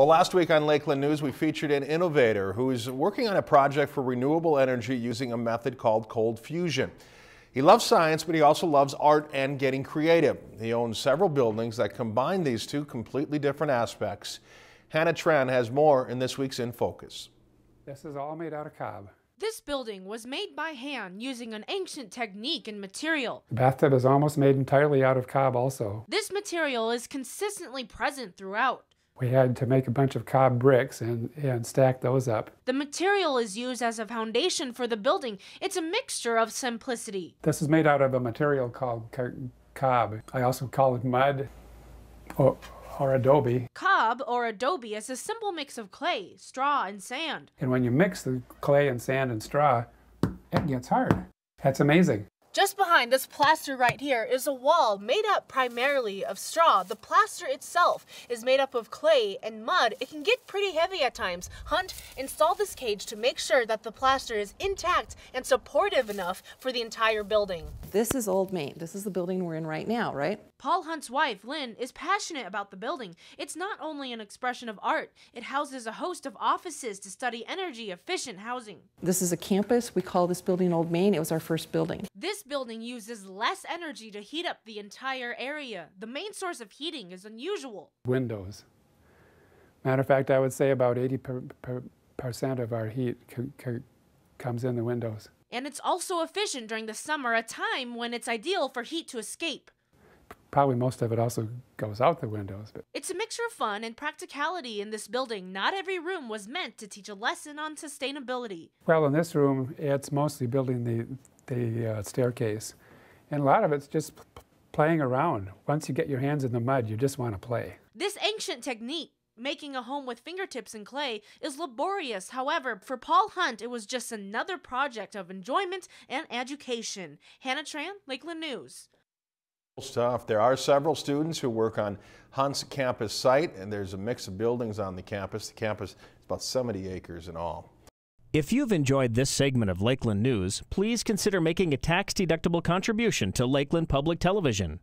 Well, last week on Lakeland News, we featured an innovator who is working on a project for renewable energy using a method called cold fusion. He loves science, but he also loves art and getting creative. He owns several buildings that combine these two completely different aspects. Hannah Tran has more in this week's In Focus. This is all made out of cob. This building was made by hand using an ancient technique and material. The bathtub is almost made entirely out of cob also. This material is consistently present throughout. We had to make a bunch of cob bricks and, and stack those up. The material is used as a foundation for the building. It's a mixture of simplicity. This is made out of a material called cob. I also call it mud or, or adobe. Cob or adobe is a simple mix of clay, straw, and sand. And when you mix the clay and sand and straw, it gets hard. That's amazing. Just behind this plaster right here is a wall made up primarily of straw. The plaster itself is made up of clay and mud. It can get pretty heavy at times. Hunt installed this cage to make sure that the plaster is intact and supportive enough for the entire building. This is Old Main. This is the building we're in right now, right? Paul Hunt's wife, Lynn, is passionate about the building. It's not only an expression of art, it houses a host of offices to study energy efficient housing. This is a campus. We call this building Old Main. It was our first building. This building uses less energy to heat up the entire area. The main source of heating is unusual. Windows. Matter of fact, I would say about 80 per, per, percent of our heat comes in the windows. And it's also efficient during the summer, a time when it's ideal for heat to escape probably most of it also goes out the windows. But it's a mixture of fun and practicality in this building. Not every room was meant to teach a lesson on sustainability. Well, in this room, it's mostly building the the uh, staircase, and a lot of it's just playing around. Once you get your hands in the mud, you just want to play. This ancient technique Making a home with fingertips and clay is laborious. However, for Paul Hunt, it was just another project of enjoyment and education. Hannah Tran, Lakeland News. Stuff. There are several students who work on Hunt's campus site, and there's a mix of buildings on the campus. The campus is about 70 acres in all. If you've enjoyed this segment of Lakeland News, please consider making a tax-deductible contribution to Lakeland Public Television.